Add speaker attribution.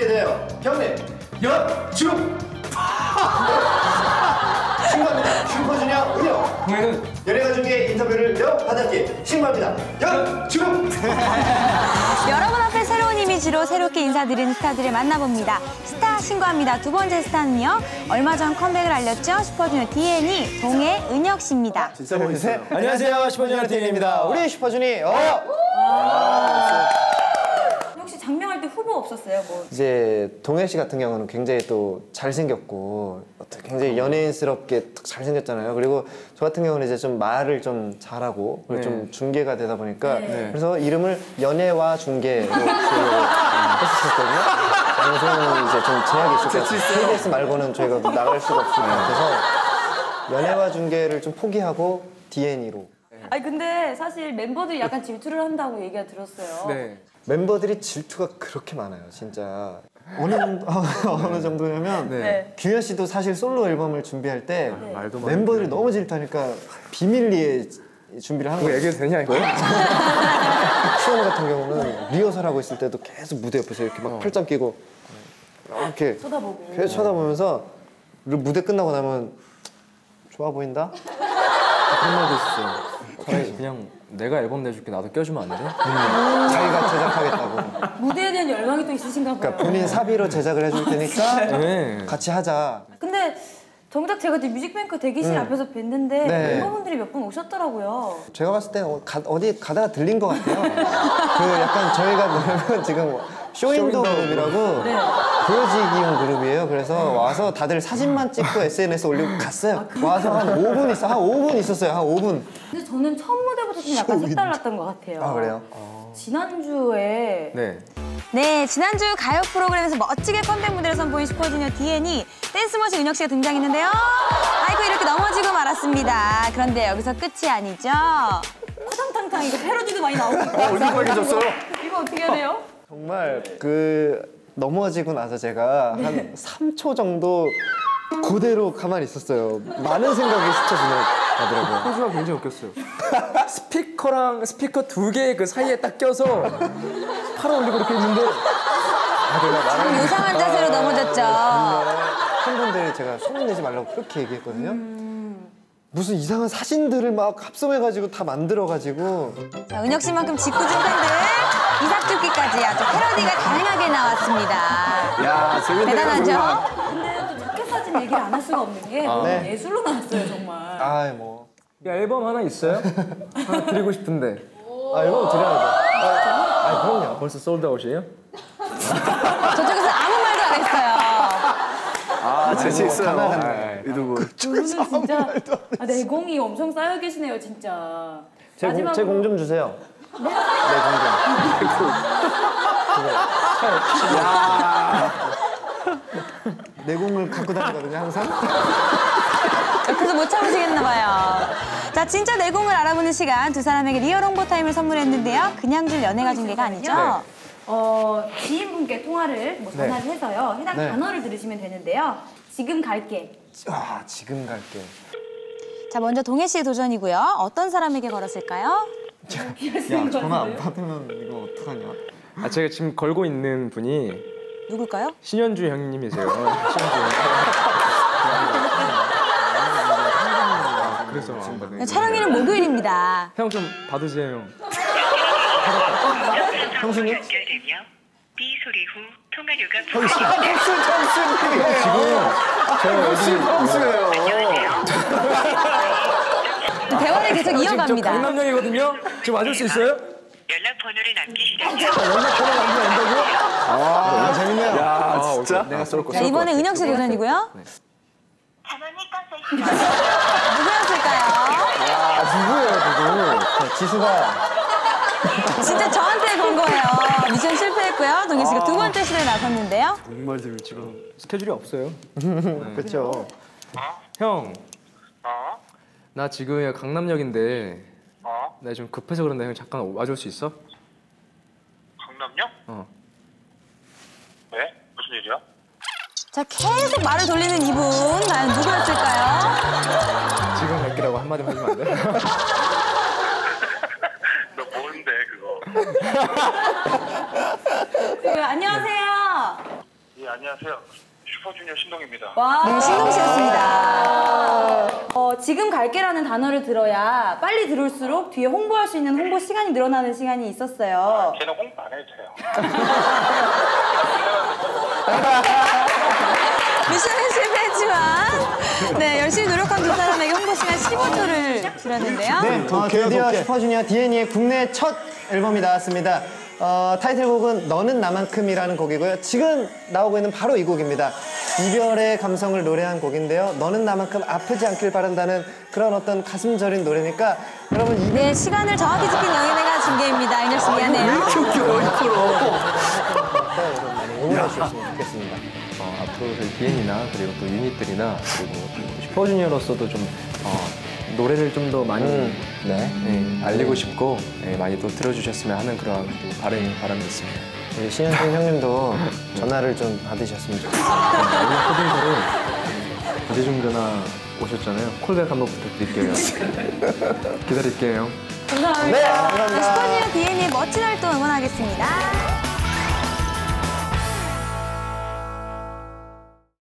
Speaker 1: 함께 되어 경례 연중 신고합니다 슈퍼주니어 은혁
Speaker 2: 동해는
Speaker 1: 연예가 중계 인터뷰를 몇 받았기 신고합니다 연중
Speaker 3: 여러분 앞에 새로운 이미지로 새롭게 인사드리는 스타들을 만나봅니다. 스타 신고합니다. 두 번째 스타는요. 얼마 전 컴백을 알렸죠. 슈퍼주니어 DN이 동해 은혁 씨입니다.
Speaker 1: 진짜 멋있어요
Speaker 2: 안녕하세요 슈퍼주니어 TN입니다.
Speaker 1: 우리 슈퍼주니 어
Speaker 3: 혹시 장명할 때 후보 없었어요? 뭐
Speaker 4: 이제 동해 씨 같은 경우는 굉장히 또 잘생겼고 어떻게 굉장히 연예인스럽게 딱 잘생겼잖아요. 그리고 저 같은 경우는 이제 좀 말을 좀 잘하고 그리고
Speaker 2: 네.
Speaker 4: 좀 중계가 되다 보니까
Speaker 3: 네.
Speaker 4: 그래서 이름을 연예와 중계로 했었거든요. 방송은 이제 좀 제약이 있을 것 같아요. KBS 말고는 저희가 나갈 수가 없을 것 같아서 연예와 중계를 좀 포기하고 DNE로
Speaker 3: 아니 근데 사실 멤버들이 약간 질투를 한다고 얘기가 들었어요.
Speaker 2: 네.
Speaker 4: 멤버들이 질투가 그렇게 많아요, 진짜. 어느 정도, 어느 정도냐면
Speaker 3: 네.
Speaker 4: 규현 씨도 사실 솔로 앨범을 준비할 때
Speaker 2: 많이
Speaker 4: 멤버들이 너무 질투하니까 비밀리에 준비를 하는 거예요.
Speaker 2: 얘기해도 되냐 이거?
Speaker 4: 시원 같은 경우는 리허설 하고 있을 때도 계속 무대 옆에서 이렇게 막 팔짱 끼고 이렇게
Speaker 3: 쳐다보고.
Speaker 4: 계속 쳐다보면서 무대 끝나고 나면 좋아 보인다? 그런 말도 있었어요.
Speaker 2: 그냥 내가 앨범 내줄게 나도 껴주면 안 돼?
Speaker 4: 자기가 제작하겠다고.
Speaker 3: 무대에 대한 열망이 또 있으신가 봐요.
Speaker 4: 그러니까 본인 사비로 제작을 해줄 테니까
Speaker 2: 네.
Speaker 4: 같이 하자.
Speaker 3: 근데 정작 제가 이제 뮤직뱅크 대기실 앞에서 뵀는데
Speaker 4: 네.
Speaker 3: 멤버분들이 몇 분 오셨더라고요.
Speaker 4: 제가 봤을 때 어, 가, 어디 가다가 들린 것 같아요. 그 약간 저희가 뭐냐면 지금 쇼윈도 그룹이라고
Speaker 3: 네.
Speaker 4: 보여지기용 그룹이에요. 그래서 와서 다들 사진만 찍고 SNS 올리고 갔어요. 와서 한 5분 있어, 한 5분 있었어요. 한 5분.
Speaker 3: 근데 저는 첫 무대부터 좀 약간 색달랐던 것 같아요.
Speaker 4: 아 그래요?
Speaker 3: 지난주에
Speaker 2: 네.
Speaker 3: 네, 지난주 가요 프로그램에서 멋지게 컴백 무대를 선보인 슈퍼주니어 DN이 댄스머신 은혁 씨가 등장했는데요. 아이고 이렇게 넘어지고 말았습니다. 그런데 여기서 끝이 아니죠. 화장탕탕 이거 패러디도 많이 나오고 있고.
Speaker 2: 얼굴 빨개졌어요?
Speaker 3: 이거 어떻게 해야 돼요?
Speaker 4: 정말 그 넘어지고 나서 제가 한 3초 정도 그대로 가만히 있었어요. 많은 생각이 스쳐 지나가더라고요.
Speaker 2: 호주가 굉장히 웃겼어요. 스피커랑 스피커 두 개 그 사이에 딱 껴서 팔을 올리고 이렇게 있는데
Speaker 3: 참 요상한 자세로 넘어졌죠.
Speaker 4: 팬분들이 제가 소문내지 말라고 그렇게 얘기했거든요. 무슨 이상한 사진들을 막 합성해가지고 다 만들어가지고
Speaker 3: 자, 은혁 씨만큼 짓궂은 팬들 이삭죽기까지 아주 패러디가 다양하게 나왔습니다.
Speaker 2: 야
Speaker 3: 대단하죠? 근데 또 자켓 사진 얘기를 안 할 수가 없는 게 너무
Speaker 4: 네.
Speaker 3: 예술로 나왔어요 정말.
Speaker 4: 아이 뭐
Speaker 2: 야, 앨범 하나 있어요? 하나 드리고 싶은데
Speaker 4: 아, 이거 드려야죠. 아, 아, 그럼요.
Speaker 2: 벌써 솔드아웃이에요?
Speaker 3: 저쪽에서 아무 말도 안 했어요.
Speaker 2: 아 재치
Speaker 4: 있어요.
Speaker 2: 이두분
Speaker 3: 오늘 진짜 아, 내공이 엄청 쌓여 계시네요 진짜. 마지막으로-
Speaker 4: 제공 좀 주세요. 네, 공 좀. 내 공을 갖고 다니거든요, 항상.
Speaker 3: 옆에서 못 참으시겠나 봐요. 자, 진짜 내공을 알아보는 시간 두 사람에게 리얼 홍보 타임을 선물했는데요. 그냥 주면 연예가 중계가 아니죠. 어, 지인분께 통화를 뭐 전화를 해서요. 해당
Speaker 4: 네.
Speaker 3: 단어를 들으시면 되는데요. 지금 갈게.
Speaker 4: 아, 지금 갈게.
Speaker 3: 자, 먼저 동해 씨의 도전이고요. 어떤 사람에게 걸었을까요?
Speaker 4: 야, 전화 안 받으면 이거 어떡하냐?
Speaker 2: 아 제가 지금 걸고 있는 분이
Speaker 3: 누굴까요?
Speaker 2: 신현주 형님이세요 어, 신현주 형 그래서 안 받네
Speaker 3: 촬영일은 목요일입니다.
Speaker 2: 형 좀 받으세요 형
Speaker 4: 형수님?
Speaker 5: 연결되며 삐 소리 후 통화료가
Speaker 3: 대화를 계속
Speaker 2: 저
Speaker 3: 이어갑니다.
Speaker 2: 강남역이거든요 지금 와줄 수 있어요?
Speaker 5: 연락 번호를 남기시라며
Speaker 4: 아, 재밌네요.
Speaker 2: 아 진짜? 내가 쏠 거.
Speaker 3: 자, 이번에 은혁 씨 도전이고요.
Speaker 5: 전원이 꺼져 있습니다.
Speaker 3: 누구였을까요?
Speaker 4: 네, 지수가
Speaker 3: 진짜 저한테 건 거예요. 미션 실패했고요. 동해 씨가 두 번째 시도에 나섰는데요.
Speaker 2: 정말 지금 스케줄이 없어요.
Speaker 4: 그렇죠.
Speaker 2: 형,
Speaker 5: 어?
Speaker 2: 나 지금 강남역인데
Speaker 5: 어?
Speaker 2: 나좀 급해서 그런데 형 잠깐 와줄 수 있어?
Speaker 5: 강남역?
Speaker 2: 어.
Speaker 5: 왜? 무슨 일이야?
Speaker 3: 자, 계속 말을 돌리는 이분. 과연 누구였을까요?
Speaker 2: 지금 갈게라고 한마디만 해주면 안 돼?
Speaker 5: 너 뭔데 그거?
Speaker 3: 그, 안녕하세요.
Speaker 6: 안녕하세요. 슈퍼주니어 신동입니다.
Speaker 7: 와.
Speaker 3: 네, 신동 씨였습니다.
Speaker 7: 어, 지금 갈게라는 단어를 들어야 빨리 들을수록 뒤에 홍보할 수 있는 홍보 시간이 늘어나는 시간이 있었어요.
Speaker 6: 걔는 홍보 안 해도 돼요.
Speaker 3: 미션은 실패했지만 네 열심히 노력한 두 사람에게 홍보 시간 15초를 줄였는데요.
Speaker 4: 네, 어, 드디어 슈퍼주니어 DNE의 국내 첫 앨범이 나왔습니다. 어, 타이틀곡은 너는 나만큼이라는 곡이고요. 지금 나오고 있는 바로 이 곡입니다. 이별의 감성을 노래한 곡인데요. 너는 나만큼 아프지 않길 바란다는 그런 어떤 가슴 저린 노래니까 여러분
Speaker 3: 이네 시간을 정확히 지킨 영예배가 중계입니다. 윤혁 씨 미안해요.
Speaker 4: 응원해 주셨으면 좋겠습니다.
Speaker 2: 어, 앞으로 저희 DN이나 그리고 또 유닛들이나 그리고 또 슈퍼주니어로서도 좀 어, 노래를 좀 더 많이
Speaker 4: 네.
Speaker 2: 예, 알리고 싶고 예, 많이 또 들어주셨으면 하는 그런 또 바람이, 바람이 있습니다.
Speaker 4: 우리 신현준 형님도 전화를 좀 받으셨으면 좋겠습니다.
Speaker 2: 코딩서를 언제 좀 전화 오셨잖아요. 콜백 한번 부탁드릴게요. 기다릴게요.
Speaker 7: 감사합니다.
Speaker 4: 네, 감사합니다.
Speaker 3: 슈퍼주니어 DN의 멋진 활동 응원하겠습니다.